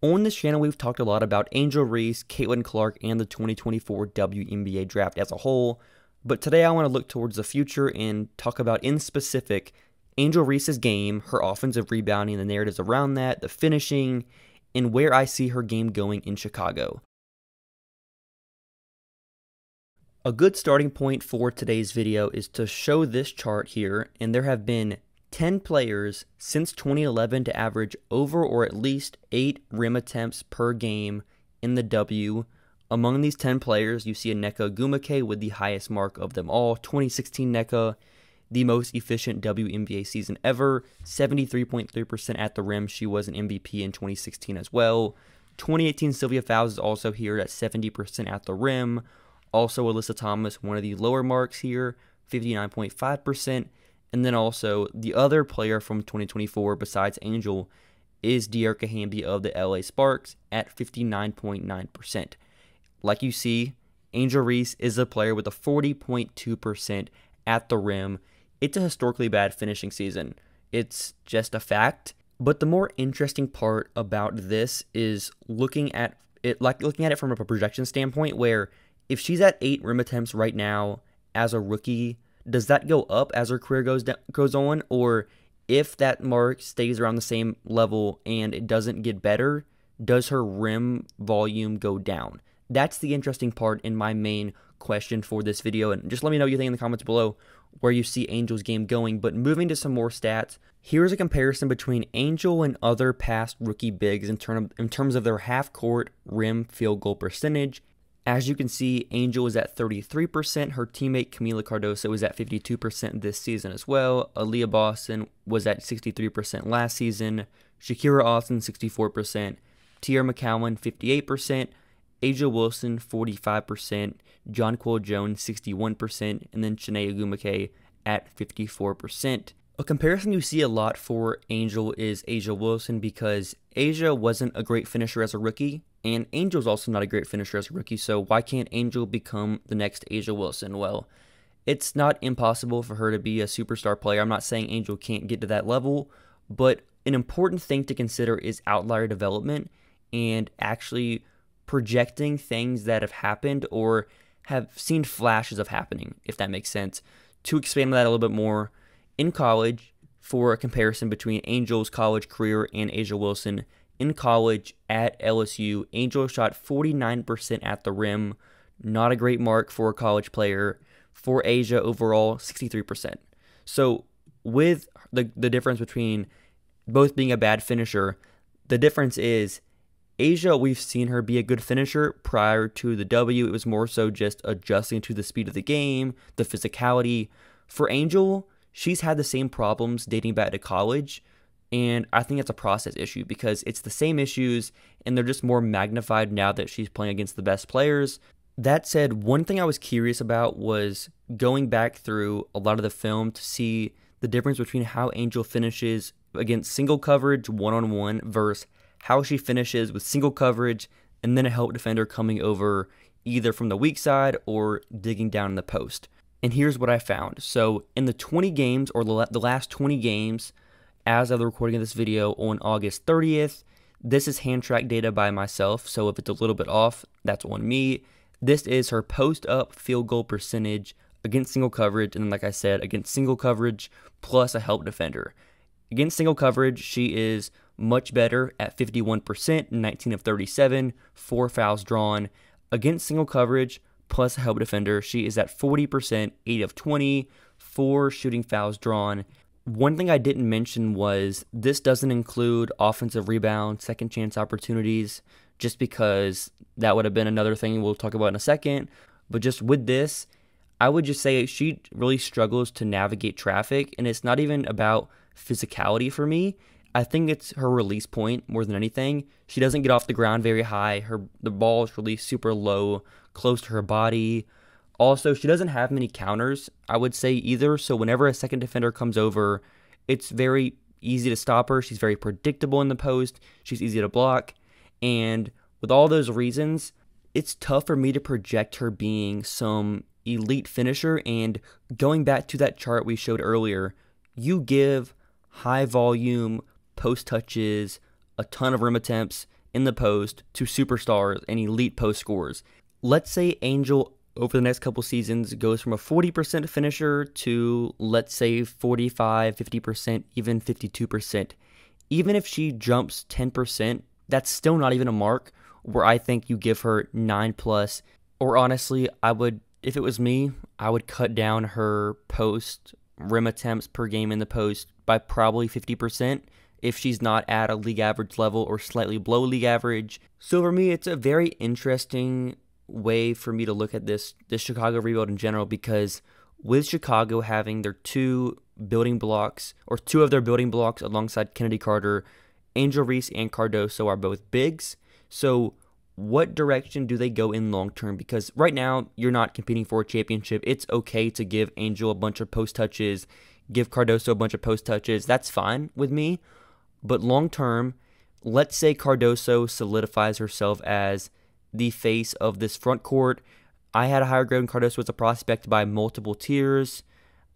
On this channel, we've talked a lot about Angel Reese, Caitlin Clark, and the 2024 WNBA draft as a whole, but today I want to look towards the future and talk about, in specific, Angel Reese's game, her offensive rebounding, the narratives around that, the finishing, and where I see her game going in Chicago. A good starting point for today's video is to show this chart here, and there have been 10 players since 2011 to average over or at least 8 rim attempts per game in the W. Among these 10 players, you see Nneka Ogwumike with the highest mark of them all. 2016 Nneka, the most efficient WNBA season ever, 73.3% at the rim. She was an MVP in 2016 as well. 2018 Sylvia Fowles is also here at 70% at the rim. Also, Alyssa Thomas, one of the lower marks here, 59.5%. And then also the other player from 2024 besides Angel is Dearica Hamby of the LA Sparks at 59.9%. Like you see, Angel Reese is a player with a 40.2% at the rim. It's a historically bad finishing season. It's just a fact. But the more interesting part about this is looking at it like looking at it from a projection standpoint where if she's at 8 rim attempts right now as a rookie does that go up as her career goes down, goes on, or if that mark stays around the same level and it doesn't get better, does her rim volume go down? That's the interesting part in my main question for this video. And just let me know what you think in the comments below where you see Angel's game going. But moving to some more stats, here's a comparison between Angel and other past rookie bigs in, term, in terms of their half court rim field goal percentage as you can see, Angel is at 33%. Her teammate Kamilla Cardoso is at 52% this season as well. Aaliyah Boston was at 63% last season. Shakira Austin, 64%. Teaira McCowan, 58%. A'ja Wilson, 45%. Jonquel Jones, 61%. And then Chiney Ogwumike at 54%. A comparison you see a lot for Angel is A'ja Wilson because A'ja wasn't a great finisher as a rookie, and Angel's also not a great finisher as a rookie, so why can't Angel become the next A'ja Wilson? Well, it's not impossible for her to be a superstar player. I'm not saying Angel can't get to that level, but an important thing to consider is outlier development and actually projecting things that have happened or have seen flashes of happening, if that makes sense. To expand that a little bit more, in college, for a comparison between Angel's college career and A'ja Wilson, in college at LSU, Angel shot 49% at the rim. Not a great mark for a college player. For A'ja overall, 63%. So, with the, the difference between both being a bad finisher, the difference is A'ja, we've seen her be a good finisher prior to the W. It was more so just adjusting to the speed of the game, the physicality. For Angel, she's had the same problems dating back to college. And I think it's a process issue because it's the same issues and they're just more magnified now that she's playing against the best players. That said, one thing I was curious about was going back through a lot of the film to see the difference between how Angel finishes against single coverage one on one versus how she finishes with single coverage and then a help defender coming over either from the weak side or digging down in the post. And here's what I found. So, in the 20 games or the last 20 games, as of the recording of this video on August 30th. This is hand track data by myself, so if it's a little bit off, that's on me. This is her post up field goal percentage against single coverage, and then, like I said, against single coverage plus a help defender. Against single coverage, she is much better at 51%, 19 of 37, four fouls drawn. Against single coverage plus a help defender, she is at 40%, 8 of 20, four shooting fouls drawn. One thing I didn't mention was this doesn't include offensive rebound, second chance opportunities, just because that would have been another thing we'll talk about in a second. But just with this, I would just say she really struggles to navigate traffic, and it's not even about physicality for me. I think it's her release point more than anything. She doesn't get off the ground very high. Her the ball is released super low, close to her body. Also, she doesn't have many counters, I would say either. So whenever a second defender comes over, it's very easy to stop her. She's very predictable in the post. She's easy to block. And with all those reasons, it's tough for me to project her being some elite finisher. And going back to that chart we showed earlier, you give high volume post touches, a ton of rim attempts, in the post to superstars and elite post scorers. Let's say Angel over the next couple seasons goes from a 40% finisher to let's say 45, 50%, even 52%. Even if she jumps 10%, that's still not even a mark where I think you give her 9 plus or honestly, I would if it was me, I would cut down her post rim attempts per game in the post by probably 50% if she's not at a league average level or slightly below league average. So for me, it's a very interesting way for me to look at this this Chicago rebuild in general because with Chicago having their two building blocks or two of their building blocks alongside Chennedy Carter, Angel Reese and Cardoso are both bigs. So what direction do they go in long term? Because right now you're not competing for a championship. It's okay to give Angel a bunch of post touches, give Cardoso a bunch of post touches. That's fine with me. But long term, let's say Cardoso solidifies herself as the face of this front court. I had a higher grade when Cardoso was a prospect by multiple tiers.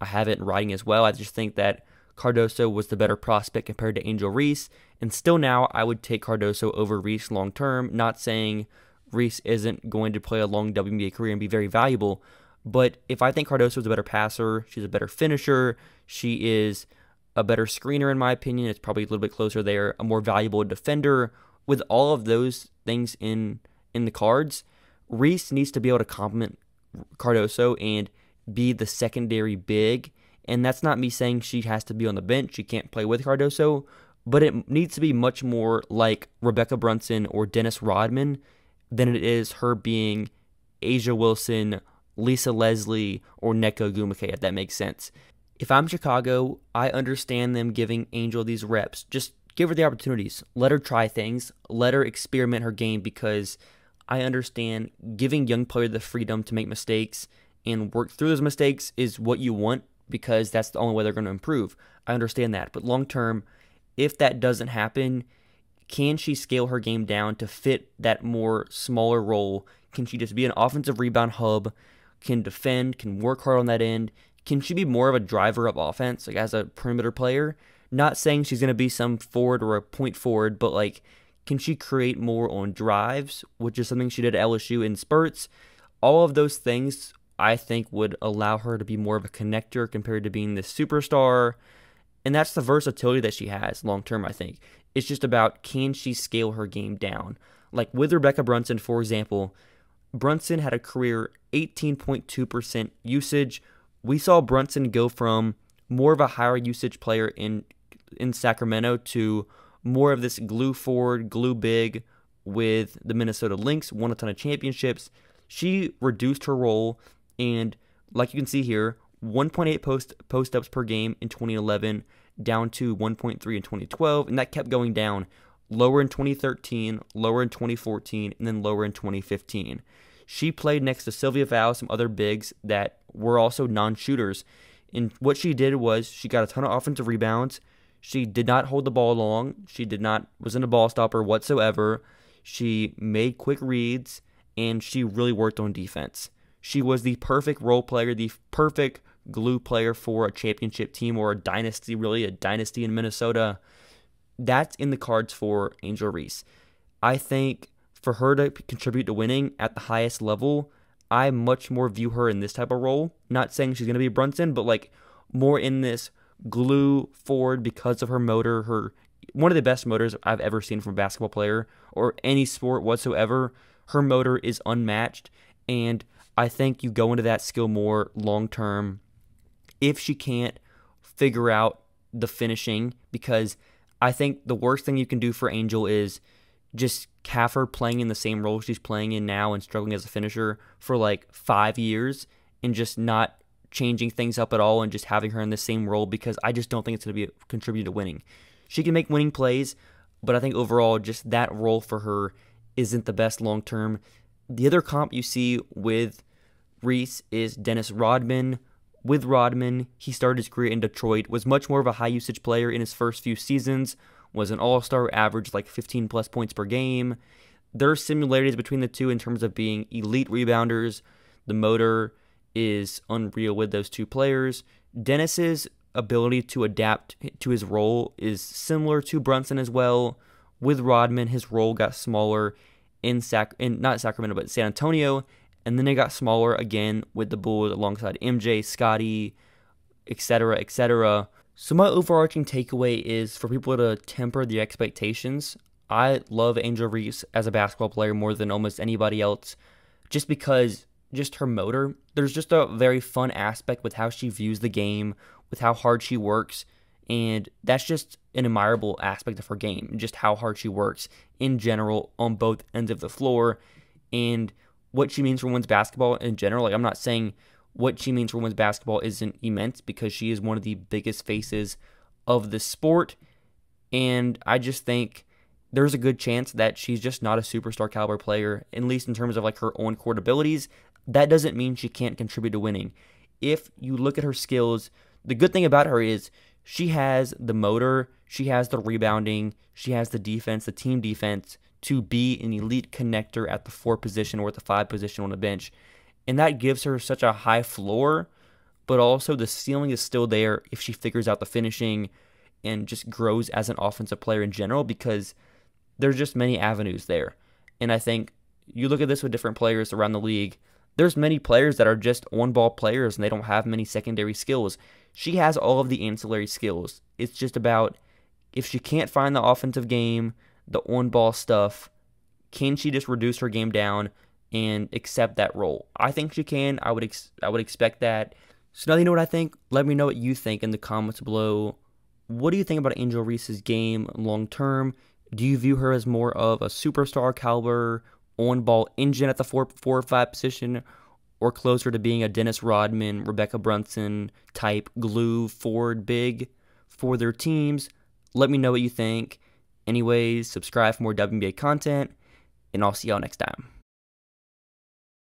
I have it in writing as well. I just think that Cardoso was the better prospect compared to Angel Reese. And still now, I would take Cardoso over Reese long term. Not saying Reese isn't going to play a long WNBA career and be very valuable. But if I think Cardoso is a better passer, she's a better finisher, she is a better screener, in my opinion. It's probably a little bit closer there, a more valuable defender. With all of those things in in the cards, Reese needs to be able to complement Cardoso and be the secondary big and that's not me saying she has to be on the bench. She can't play with Cardoso, but it needs to be much more like Rebekkah Brunson or Dennis Rodman than it is her being A'ja Wilson, Lisa Leslie, or Nneka Ogwumike, if that makes sense. If I'm Chicago, I understand them giving Angel these reps. Just give her the opportunities. Let her try things. Let her experiment her game because I understand giving young player the freedom to make mistakes and work through those mistakes is what you want because that's the only way they're going to improve. I understand that. But long term, if that doesn't happen, can she scale her game down to fit that more smaller role? Can she just be an offensive rebound hub? Can defend, can work hard on that end? Can she be more of a driver of offense, like as a perimeter player? Not saying she's going to be some forward or a point forward, but like, can she create more on drives, which is something she did at LSU in spurts? All of those things I think would allow her to be more of a connector compared to being this superstar. And that's the versatility that she has long term, I think. It's just about can she scale her game down? Like with Rebekkah Brunson, for example, Brunson had a career 18.2% usage. We saw Brunson go from more of a higher usage player in in Sacramento to more of this glue forward, glue big with the Minnesota Lynx, won a ton of championships. She reduced her role and like you can see here, 1.8 post post ups per game in 2011, down to 1.3 in 2012, and that kept going down, lower in 2013, lower in 2014, and then lower in 2015. She played next to Sylvia Fowles, some other bigs that were also non-shooters. And what she did was she got a ton of offensive rebounds. She did not hold the ball long. She did not wasn't a ball stopper whatsoever. She made quick reads and she really worked on defense. She was the perfect role player, the perfect glue player for a championship team or a dynasty, really a dynasty in Minnesota. That's in the cards for Angel Reese. I think for her to contribute to winning at the highest level, I much more view her in this type of role. Not saying she's going to be Brunson, but like more in this glue forward because of her motor, her one of the best motors I've ever seen from a basketball player or any sport whatsoever. Her motor is unmatched and I think you go into that skill more long term if she can't figure out the finishing because I think the worst thing you can do for Angel is just her playing in the same role she's playing in now and struggling as a finisher for like five years and just not changing things up at all and just having her in the same role because I just don't think it's going to be a contribute to winning. She can make winning plays, but I think overall just that role for her isn't the best long term. The other comp you see with Reese is Dennis Rodman. With Rodman, he started his career in Detroit, was much more of a high usage player in his first few seasons, was an all star, averaged like 15 plus points per game. There are similarities between the two in terms of being elite rebounders. The motor is unreal with those two players. Dennis's ability to adapt to his role is similar to Brunson as well with Rodman, his role got smaller in Sac in not Sacramento, but San Antonio, and then it got smaller again with the Bulls alongside MJ, Scottie, etc., etc. So my overarching takeaway is for people to temper their expectations. I love Angel Reese as a basketball player more than almost anybody else, just because just her motor. There's just a very fun aspect with how she views the game, with how hard she works, and that's just an admirable aspect of her game, just how hard she works in general on both ends of the floor and what she means for women's basketball in general. Like, I'm not saying what she means for women's basketball isn't immense because she is one of the biggest faces of the sport. And I just think there's a good chance that she's just not a superstar caliber player, at least in terms of like her own court abilities. That doesn't mean she can't contribute to winning. If you look at her skills, the good thing about her is she has the motor, she has the rebounding, she has the defense, the team defense to be an elite connector at the four position or at the five position on the bench. And that gives her such a high floor, but also the ceiling is still there if she figures out the finishing and just grows as an offensive player in general because there's just many avenues there. And I think you look at this with different players around the league, there's many players that are just on-ball players and they don't have many secondary skills. She has all of the ancillary skills. It's just about if she can't find the offensive game, the on-ball stuff, can she just reduce her game down and accept that role? I think she can. I would ex- I would expect that. So now you know what I think. Let me know what you think in the comments below. What do you think about Angel Reese's game long term? Do you view her as more of a superstar caliber on ball engine at the four four or five position, or closer to being a Dennis Rodman, Rebekkah Brunson type glue forward big for their teams? Let me know what you think. Anyways, subscribe for more WNBA content, and I'll see y'all next time.